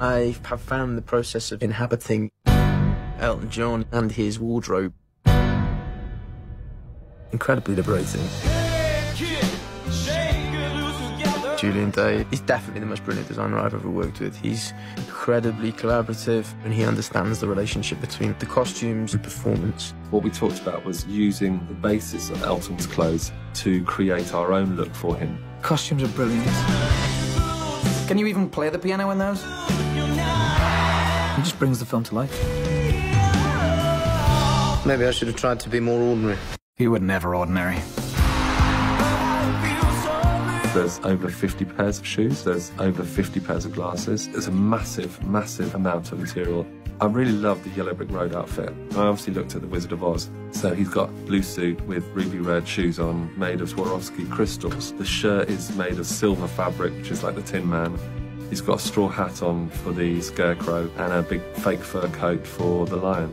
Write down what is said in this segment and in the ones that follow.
I have found the process of inhabiting Elton John and his wardrobe incredibly liberating. Julian Day is definitely the most brilliant designer I've ever worked with. He's incredibly collaborative and he understands the relationship between the costumes and performance. What we talked about was using the basis of Elton's clothes to create our own look for him. Costumes are brilliant. Can you even play the piano in those? It just brings the film to life. Maybe I should have tried to be more ordinary. You were never ordinary. There's over 50 pairs of shoes, there's over 50 pairs of glasses. There's a massive, massive amount of material. I really love the Yellow Brick Road outfit. I obviously looked at The Wizard of Oz. So he's got blue suit with ruby red shoes on, made of Swarovski crystals. The shirt is made of silver fabric, which is like the Tin Man. He's got a straw hat on for the scarecrow and a big fake fur coat for the lion.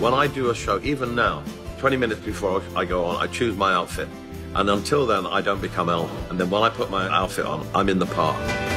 When I do a show, even now, 20 minutes before I go on, I choose my outfit. And until then, I don't become Elton. And then when I put my outfit on, I'm in the part.